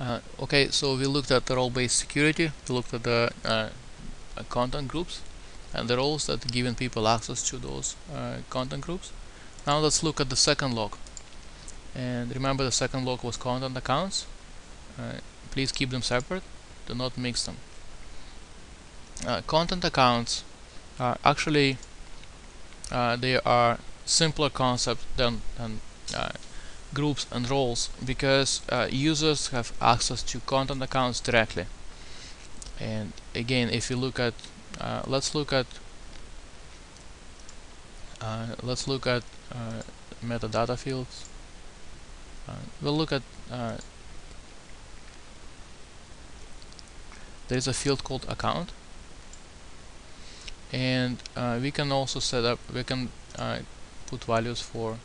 Uh, okay, so we looked at the role-based security, we looked at the uh, uh, content groups and the roles that given people access to those uh, content groups. Now let's look at the second log. And remember the second log was content accounts. Uh, please keep them separate, do not mix them. Uh, content accounts are actually they are simpler concept than, than groups and roles because uh, users have access to content accounts directly. And again if you look at uh, let's look at uh, let's look at uh, metadata fields. Uh, we'll look at uh, there is a field called account. And we can also set up we can put values for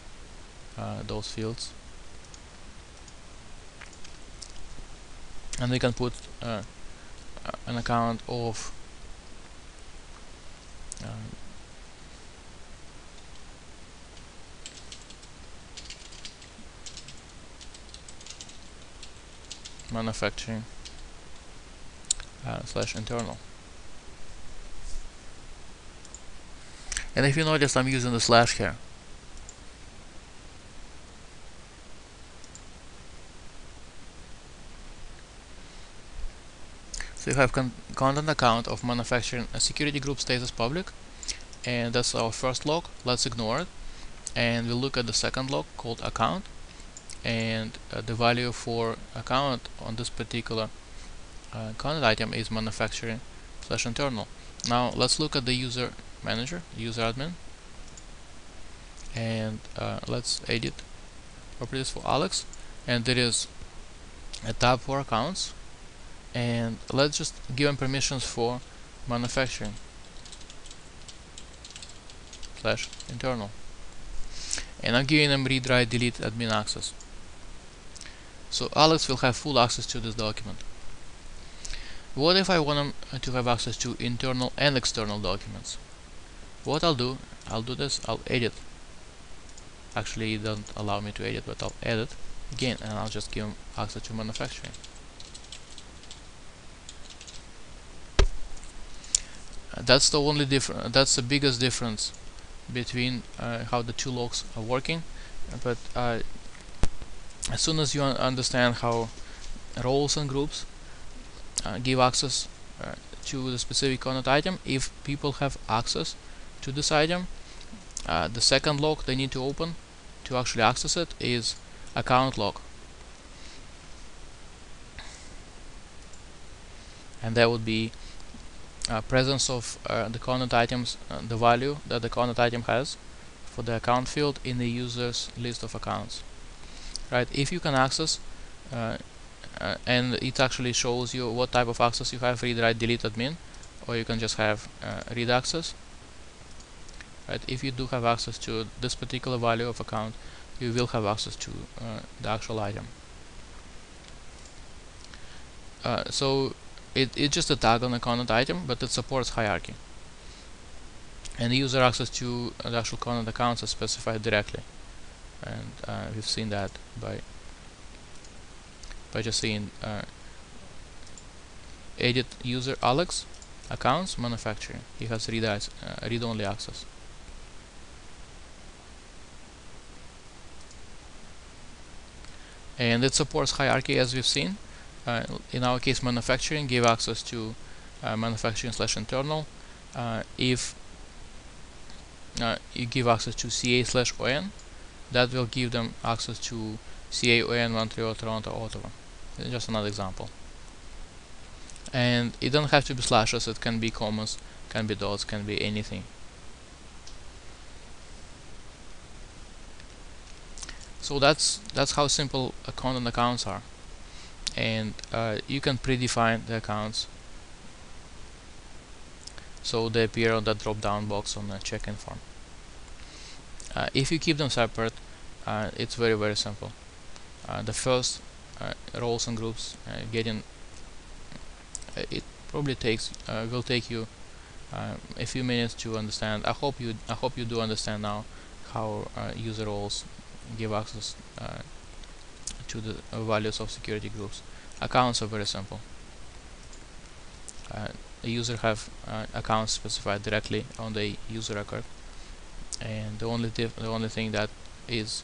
uh, those fields. And we can put uh, an account of uh, manufacturing uh, slash internal. And if you notice I'm using the slash here So you have con content account of manufacturing a security group status public and that's our first log. Let's ignore it and we'll look at the second log called account and uh, the value for account on this particular uh, content item is manufacturing slash internal. Now let's look at the user manager, user admin and uh, let's edit properties for Alex and there is a tab for accounts and let's just give them permissions for manufacturing. Slash internal. And I'm giving them read write delete admin access. So Alex will have full access to this document. What if I want them to have access to internal and external documents? What I'll do I'll do this I'll edit. Actually it doesn't allow me to edit but I'll edit again and I'll just give them access to manufacturing that's the only difference that's the biggest difference between uh, how the two locks are working. But uh, as soon as you un understand how roles and groups uh, give access uh, to the specific content item if people have access to this item uh, the second lock they need to open to actually access it is account lock. And that would be uh, presence of uh, the content items, uh, the value that the content item has for the account field in the user's list of accounts. Right, if you can access uh, uh, and it actually shows you what type of access you have, read, write, delete, admin, or you can just have uh, read access. Right, if you do have access to this particular value of account, you will have access to the actual item. so it, it's just a tag on a content item, but it supports hierarchy. And the user access to the actual content accounts is specified directly. And uh, we've seen that by by just seeing uh, edit user Alex accounts manufacturing. He has read, uh, read only access. And it supports hierarchy as we've seen uh, in our case manufacturing give access to uh, manufacturing slash internal. Uh, if you give access to CA slash ON that will give them access to CA ON Montreal Toronto Ottawa. Just another example. And it doesn't have to be slashes it can be commas can be dots can be anything. So that's that's how simple content accounts are and uh, you can predefine the accounts. So they appear on the drop down box on the check-in form. Uh, if you keep them separate uh, it's very very simple. Uh, the first uh, roles and groups uh, getting it probably takes will take you a few minutes to understand. I hope you I hope you do understand now how user roles give access to the values of security groups. accounts are very simple uh, user have uh, accounts specified directly on the user record. And the only the only thing that is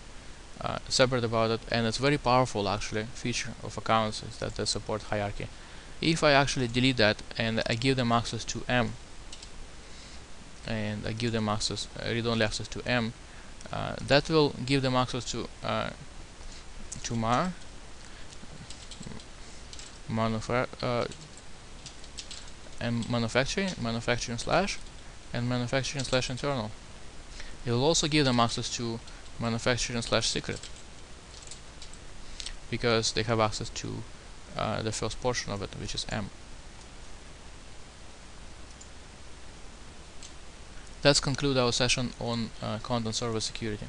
uh, separate about it and it's very powerful actually feature of accounts is that they support hierarchy. If I actually delete that and I give them access to M and I give them access uh, read-only access to M uh, that will give them access to to mar uh, and manufacturing manufacturing slash and manufacturing slash internal. It will also give them access to manufacturing slash secret because they have access to uh, the first portion of it which is M. Let's conclude our session on uh, content server security